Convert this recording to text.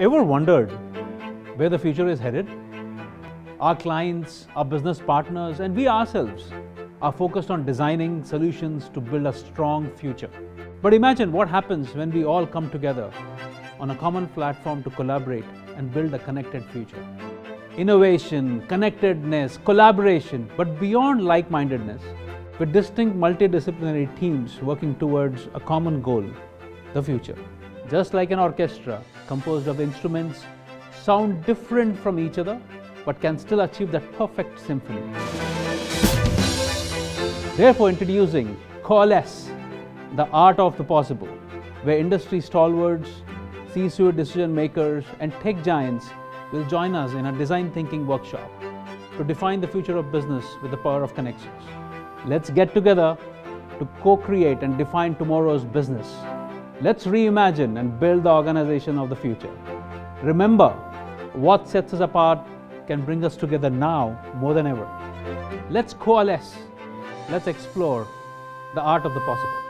Ever wondered where the future is headed? Our clients, our business partners, and we ourselves are focused on designing solutions to build a strong future. But imagine what happens when we all come together on a common platform to collaborate and build a connected future. Innovation, connectedness, collaboration, but beyond like mindedness, with distinct multidisciplinary teams working towards a common goal the future. Just like an orchestra composed of instruments sound different from each other but can still achieve that perfect symphony. Therefore, introducing Coalesce, the art of the possible, where industry stalwarts, C-suite decision makers, and tech giants will join us in a design thinking workshop to define the future of business with the power of connections. Let's get together to co-create and define tomorrow's business. Let's reimagine and build the organization of the future. Remember, what sets us apart can bring us together now more than ever. Let's coalesce. Let's explore the art of the possible.